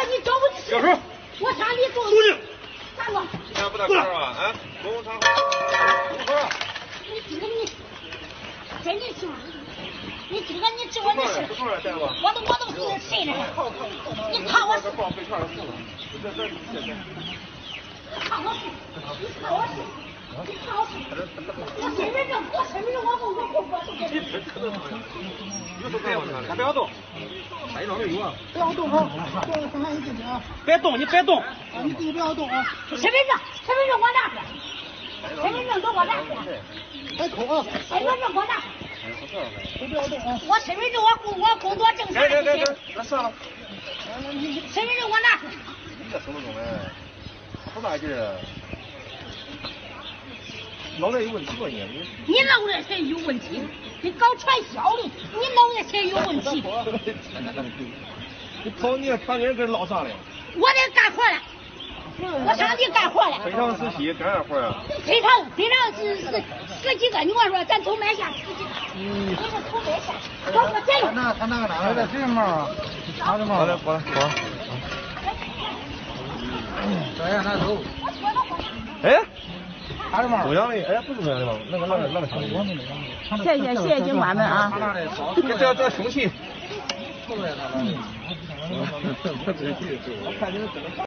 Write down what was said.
哥，你找我去。小叔，我上里做。肃静。大哥。今天不大哥啊？啊，公共场合。不说。你这个你真年轻，你这个你知我的事。不错了，大哥。我都我都是谁了？你看我是。放废片了，这这这这。你看我是，你看我是。你看我，身份证，我身份证，我我我我我。不要动，还有没有啊？不要动啊！动了会让你进去啊！别动，你别动。啊，你自己不要动啊！身份证，身份证我拿着，身份证都我拿着。别抠啊！身份证我拿。都不要动啊！我身份证我工我工作正常。来来来来，那算了。身份证我拿。你这什么东西？好大劲儿！脑袋有问题吧你？你脑袋才有问题，你搞传销的，你脑袋才有问题。你跑你看别人跟捞啥嘞？我得干活了，我上地干活了。非常时期干啥活啊？非常非常是是十几个，你我说咱头买下十几个，你是头买下，我说这个。那他那个哪来的谁帽啊？他的帽。好嘞，好嘞，好。小燕拿走。哎。他的帽。中央的，哎，不是中央的吗？那个那个那个。谢谢谢谢警官们啊。这这这凶器。